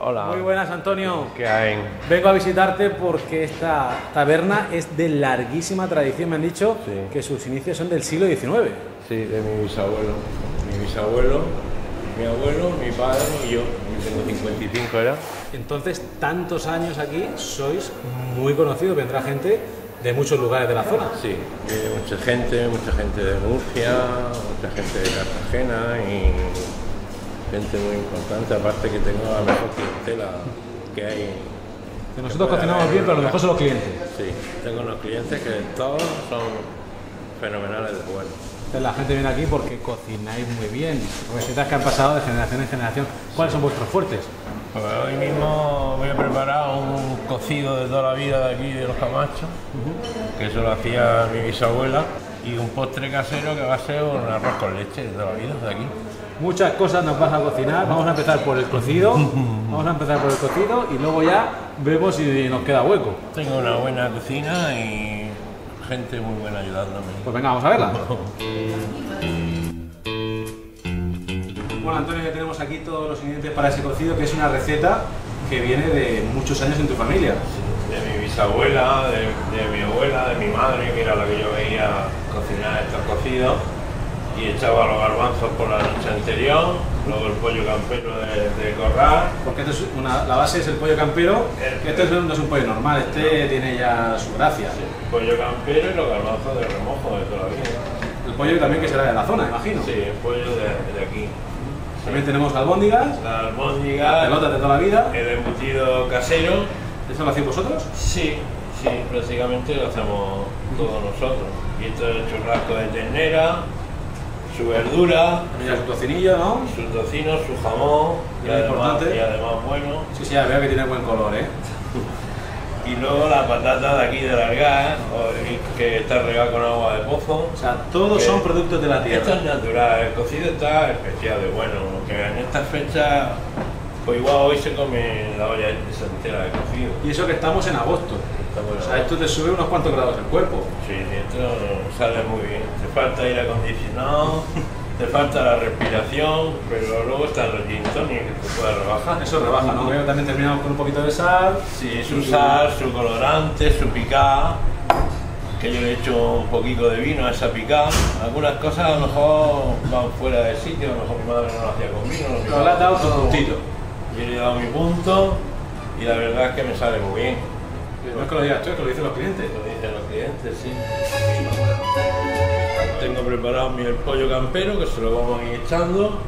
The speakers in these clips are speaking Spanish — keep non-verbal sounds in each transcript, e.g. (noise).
Hola. Muy buenas, Antonio. ¿Qué hay? Vengo a visitarte porque esta taberna es de larguísima tradición. Me han dicho Sí. que sus inicios son del siglo XIX. Sí, de mi bisabuelo. Mi bisabuelo, mi abuelo, mi padre y yo. Yo tengo 55 era. Entonces, tantos años aquí, sois muy conocidos. Vendrá gente de muchos lugares de la zona. Sí, mucha gente, mucha gente de Murcia, mucha gente de Cartagena y gente muy importante. Aparte que tengo la mejor clientela que hay. Que nosotros cocinamos bien, pero lo mejor son los clientes. Sí, tengo unos clientes que todos son fenomenales de. Entonces, la gente viene aquí porque cocináis muy bien. Recetas que han pasado de generación en generación. ¿Cuáles son vuestros fuertes? Pues hoy mismo voy a preparar un cocido de toda la vida de aquí de los Camachos, que eso lo hacía mi bisabuela, y un postre casero que va a ser un arroz con leche de toda la vida de aquí. Muchas cosas nos vas a cocinar. Vamos a empezar por el cocido. (laughs) Vamos a empezar por el cocido y luego ya vemos si nos queda hueco. Tengo una buena cocina y gente muy buena ayudándome. Pues venga, vamos a verla. (laughs) Bueno, Antonio, ya tenemos aquí todos los ingredientes para ese cocido, que es una receta que viene de muchos años en tu familia. De mi bisabuela, de, de mi abuela, de mi madre, que era la que yo veía cocinar estos cocidos, y echaba los garbanzos por la noche anterior, luego el pollo campero de, de corral, Porque esto es una- la base es el pollo campero, que este no es un pollo normal, este tiene ya su gracia. pollo campero y los garbanzos de remojo de toda la vida. El pollo también que será de la zona, imagino. Sí, el pollo de, de aquí. También tenemos albóndigas, La albóndiga, pelotas de toda la vida. el embutido casero. ¿Eso lo hacéis vosotros? Sí, sí, prácticamente lo hacemos todos nosotros. Y esto es el churrasco de ternera, su verdura, Mira su tocinillo, ¿no? su tocino, su jamón, y Muy además, importante. y además bueno. Sí, sí, ya veo que tiene buen color, ¿eh? Y luego la patata de aquí de Largar, que está regada con agua de pozo. O sea, todos son productos de la Esto tierra. es natural, el cocido está especial de bueno, que en estas fechas, pues igual hoy se come la olla entera de cocido. Y eso que estamos en agosto. Estamos- O sea, esto te sube unos cuantos grados el cuerpo. Sí, esto sale muy bien. Te falta aire acondicionado, (laughs) te falta la respiración, pero luego están los gin tonic que te puedes rebajar. Eso rebaja, ¿no? Que también terminamos con un poquito de sal. Sí, su sal, su colorante, su picada, que yo le he hecho un poquito de vino a esa picada. Algunas cosas a lo mejor van fuera del sitio, a lo mejor mi madre no lo hacía con vino. lo Pero le has dado tu puntito. Yo le he dado mi punto y la verdad es que me sale muy bien. No es que lo digas tú, es que lo dicen los clientes. Lo dicen los clientes, sí. Tengo preparado mi el pollo campero que se lo vamos a ir echando.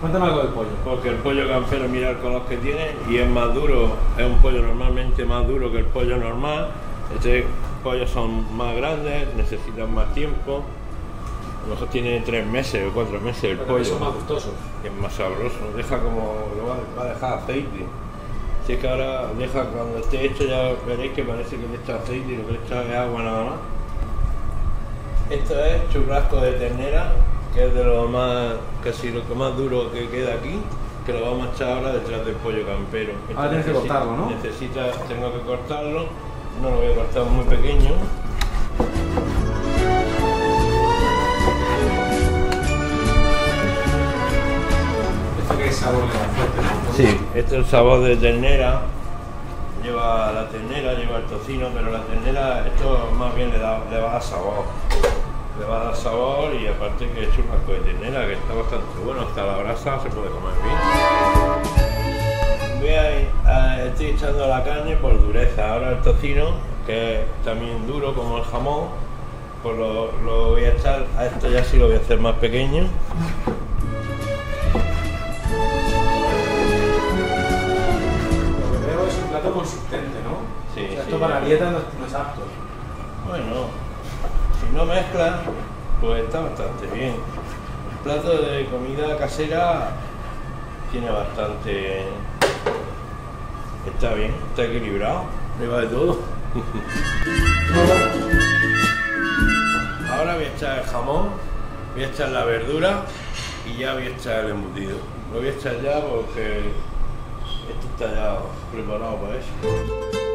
Cuéntame algo del pollo. Porque el pollo campero, mira el color que tiene y es más duro, es un pollo normalmente más duro que el pollo normal. Este pollo son más grandes, necesitan más tiempo. A lo mejor tiene tres meses o cuatro meses el Pero pollo. Es más gustoso. Es más sabroso, deja como, lo va a dejar aceite. Si es que ahora deja, cuando esté hecho ya veréis que parece que le echa aceite y lo que le echa es agua nada más. Esto es churrasco de ternera, que es de lo más, casi lo que más duro que queda aquí, que lo vamos a echar ahora detrás del pollo campero. Esto Ahora tienes que necesita- cortarlo, ¿no? Necesita, tengo que cortarlo, no lo voy a cortar muy pequeño. Sabor que va fuerte, ¿no? Sí, este es el sabor de ternera. Lleva la ternera, lleva el tocino, pero la ternera, esto más bien le, da, le va a dar sabor. Le va a dar sabor y aparte que es churrasco de ternera, que está bastante bueno, hasta la brasa se puede comer bien. Voy a, a- estoy echando la carne por dureza. Ahora el tocino, que es también duro como el jamón, pues lo, lo voy a echar, a esto ya sí lo voy a hacer más pequeño. Consistente, ¿no? Sí, O sea, sí. esto para dieta no, no es apto. Bueno, si no mezclas, pues está bastante bien. El plato de comida casera tiene bastante. Está bien, está equilibrado, lleva de todo. Ahora voy a echar el jamón, voy a echar la verdura y ya voy a echar el embutido. Lo voy a echar ya porque esto está ya preparado para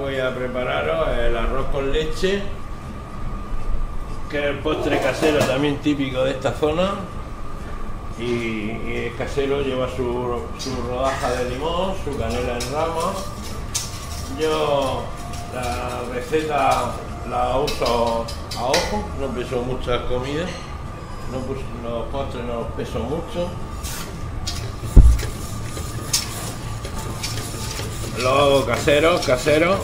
voy a prepararos el arroz con leche que es el postre casero también típico de esta zona. Y, el casero lleva su, su rodaja de limón, su canela en rama. Yo la receta la uso a ojo, no peso muchas comidas, no los postres no los peso mucho. Lo hago casero, casero.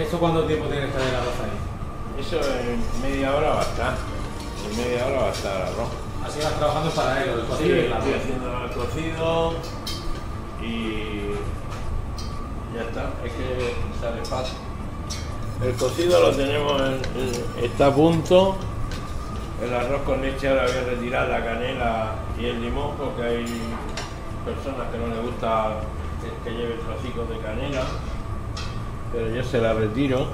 ¿eso cuánto tiempo tiene que estar el arroz ahí? Eso en media hora va a estar. En media hora va a estar el arroz. Así vas trabajando para ello, el Sí, cocido y el estoy arroz. haciendo el cocido y ya está, es que sale fácil. El cocido lo tenemos, en- en- está a punto. El arroz con leche ahora voy a retirar la canela y el limón porque hay personas que no les gusta que, que lleve trocicos de canela, pero yo se la retiro.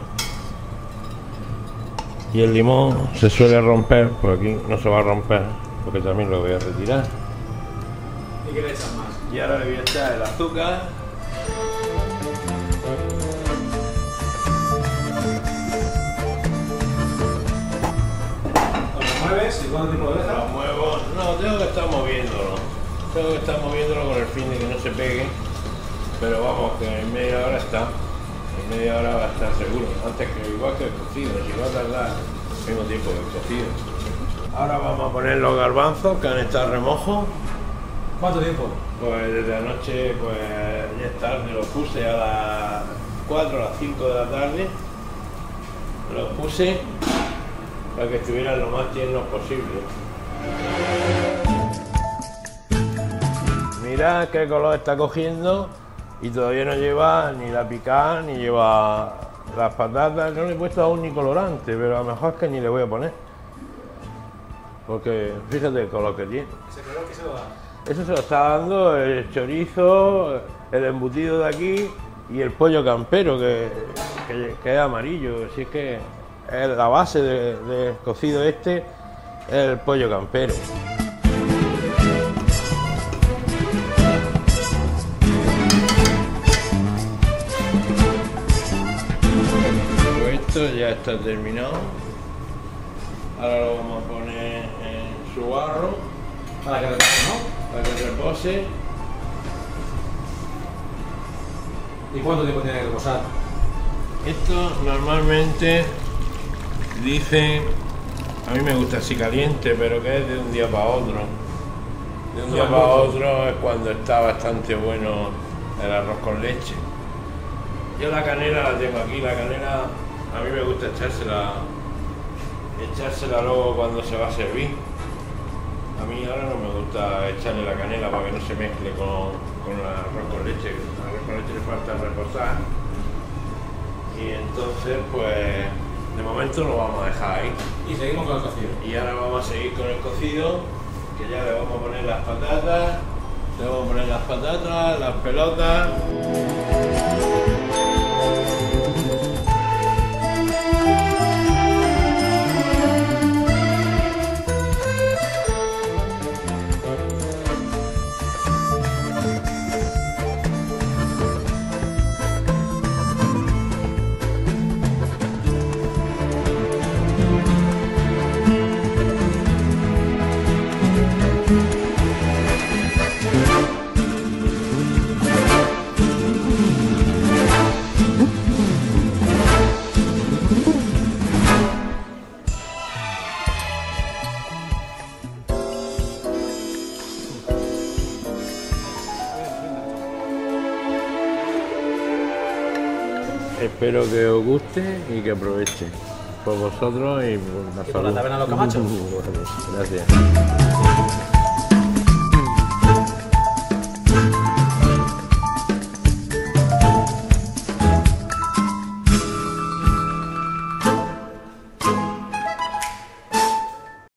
Y el limón se suele romper, por aquí no se va a romper, porque también lo voy a retirar. ¿Y qué le echas más? Y ahora le voy a echar el azúcar. Mueves y cuánto tiempo lo Lo dejas? muevo. No, tengo que estar moviéndolo. Tengo que estar moviéndolo con el fin de que no se pegue. Pero vamos, que en media hora está. En media hora va a estar seguro. Antes que igual que el cocido, si va a tardar mismo tiempo que el cocido. Ahora vamos a poner los garbanzos que han estado a remojo. ¿Cuánto tiempo? Pues desde anoche, pues ya es tarde, los puse a las 4 a las 5 de la tarde. Los puse para que estuvieran lo más tiernos posible. Mirad qué color está cogiendo y todavía no lleva ni la picada ni lleva las patatas. No le he puesto aún ni colorante, pero a lo mejor es que ni le voy a poner. Porque fíjate el color que tiene. ¿Ese color que se lo da? Eso se lo está dando el chorizo, el embutido de aquí y el pollo campero, que, que- que es amarillo. Así es que es la base de- del cocido este es el pollo campero. Pues esto ya está terminado. Ahora lo vamos a poner en su barro Para que repase, ¿no? para que repose. ¿Y cuánto tiempo tiene que reposar? Esto normalmente dicen, a mí me gusta así caliente, pero que es de un día para otro. De un día para otro es cuando está bastante bueno el arroz con leche. Yo la canela la tengo aquí, la canela a mí me gusta echársela, echársela luego cuando se va a servir. A mí ahora no me gusta echarle la canela para que no se mezcle con, con el arroz con leche. El arroz con leche le falta reposar. Y entonces, pues, de momento lo vamos a dejar ahí. Y seguimos con el cocido. Y ahora vamos a seguir con el cocido, que ya le vamos a poner las patatas, le vamos a poner las patatas, las pelotas. Espero que os guste y que aproveche. Por vosotros y por la por la taberna Los Camachos. (laughs) Gracias.